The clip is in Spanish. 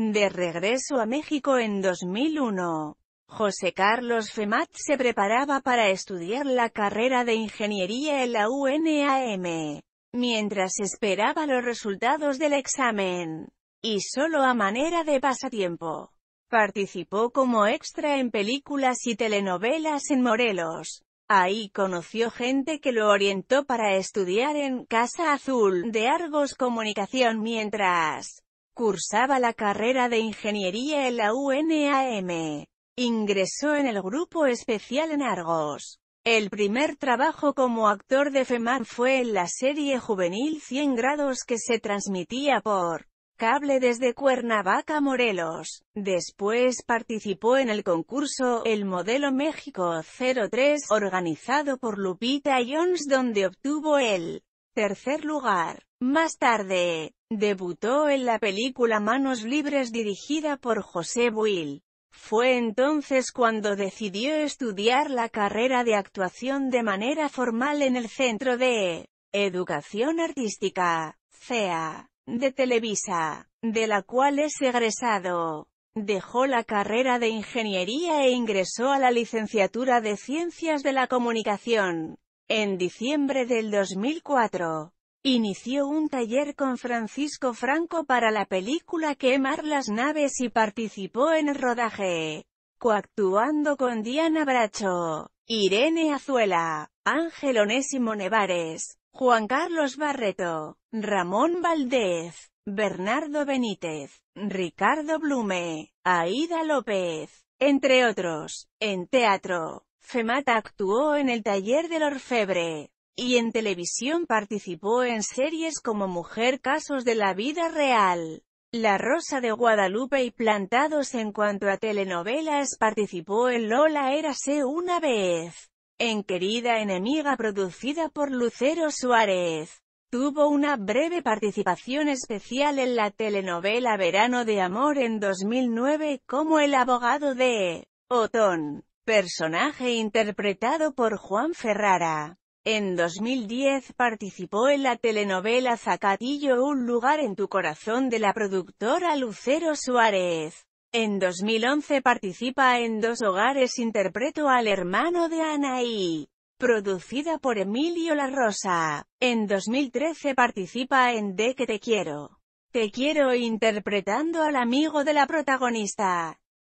De regreso a México en 2001, José Carlos Femat se preparaba para estudiar la carrera de ingeniería en la UNAM, mientras esperaba los resultados del examen. Y solo a manera de pasatiempo, participó como extra en películas y telenovelas en Morelos. Ahí conoció gente que lo orientó para estudiar en Casa Azul de Argos Comunicación mientras cursaba la carrera de ingeniería en la UNAM. Ingresó en el grupo especial en Argos. El primer trabajo como actor de FEMAN fue en la serie juvenil 100 grados que se transmitía por cable desde Cuernavaca, Morelos. Después participó en el concurso El Modelo México 03, organizado por Lupita Jones donde obtuvo el tercer lugar. Más tarde, debutó en la película Manos Libres dirigida por José Buil. Fue entonces cuando decidió estudiar la carrera de actuación de manera formal en el Centro de Educación Artística, CEA de Televisa, de la cual es egresado. Dejó la carrera de ingeniería e ingresó a la licenciatura de Ciencias de la Comunicación. En diciembre del 2004, inició un taller con Francisco Franco para la película Quemar las naves y participó en el rodaje, coactuando con Diana Bracho, Irene Azuela, Ángel Onésimo Nevares, Juan Carlos Barreto, Ramón Valdez, Bernardo Benítez, Ricardo Blume, Aida López, entre otros. En teatro, Femata actuó en el taller del orfebre, y en televisión participó en series como Mujer Casos de la Vida Real, La Rosa de Guadalupe y Plantados en cuanto a telenovelas participó en Lola Érase una vez en Querida Enemiga producida por Lucero Suárez. Tuvo una breve participación especial en la telenovela Verano de Amor en 2009 como el abogado de Otón, personaje interpretado por Juan Ferrara. En 2010 participó en la telenovela Zacatillo Un lugar en tu corazón de la productora Lucero Suárez. En 2011 participa en Dos hogares interpreto al hermano de Anaí, producida por Emilio La Rosa. En 2013 participa en De que te quiero. Te quiero interpretando al amigo de la protagonista.